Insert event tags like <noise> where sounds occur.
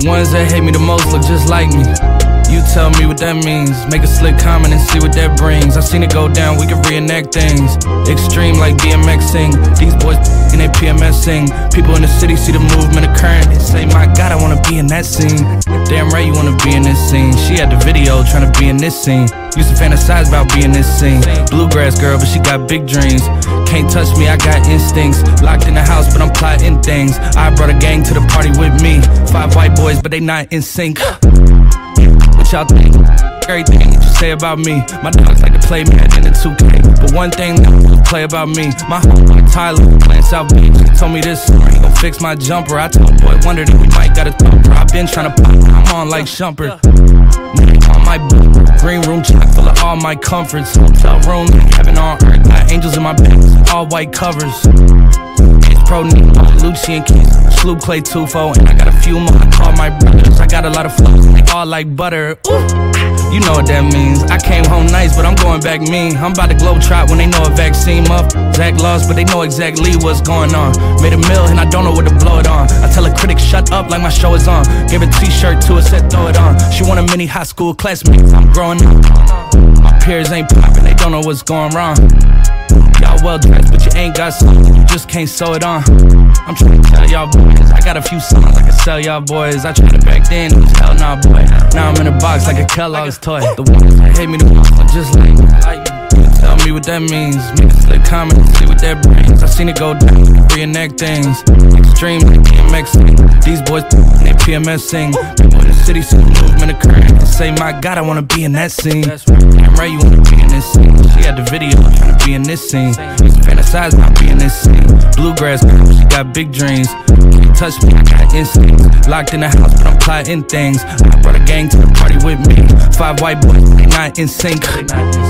The ones that hate me the most look just like me. You tell me what that means. Make a slick comment and see what that brings. I seen it go down, we can reenact things. Extreme like BMXing. These boys in their PMSing. People in the city see the movement occurring. and say, My God, I wanna be in that scene. Damn right, you wanna be in this scene. She had the video trying to be in this scene. Used to fantasize about being this scene. Bluegrass girl, but she got big dreams. Can't touch me, I got instincts. Locked in the house, but I'm plotting things. I brought a gang to the party with. Five white boys, but they not NSYNC. What y'all think? Great thing you say about me. My dogs like to play Madden and 2K. But one thing play about me. My Tyler playing South Beach. Told me this summer he gon' fix my jumper. I told Boi-1da if we might got a thumper. i been trying to pop, I'm on like Shumpert. On my green room chock full of all my comforts. Hotel room, heaven on earth. Got angels in my bed, all white covers. Pro uh, Lucci and Keith, Shloob Clay 2for, and I got a few more. I call my brothers. I got a lot of flows, they all like butter. Ooh. You know what that means. I came home nice, but I'm going back mean. I'm about to globe trot when they know a vaccine up. Zach lost, but they know exactly what's going on. Made a mill and I don't know what to blow it on. I tell a critic, shut up like my show is on. Give a t-shirt to her, said throw it on. She want a mini high school classmate. I'm growing up. My peers ain't popping, they don't know what's going wrong. Y'all well dressed, got something, just can't sew it on. I'm trying to tell y'all boys, I got a few songs I can sell y'all boys. I tried it back then, it was hell nah, boy. Now I'm in a box like a Kellogg's toy. The ones that hate me the most are just like. Tell me what that means. Make a slick comment see what that brings. I seen it go down, reenact things. Like BMX. These boys, <laughs> they PMS sing. In the city the movement occurring. Say, my God, I wanna be in that scene. Damn right, you wanna be in this scene. She had the video I trying to be in this scene. Fantasize about being this scene. Bluegrass she got big dreams. Touch me, I got instincts. Locked in the house, but I'm plotting things. I brought a gang to the party with me. Five white boys, they not NSYNC.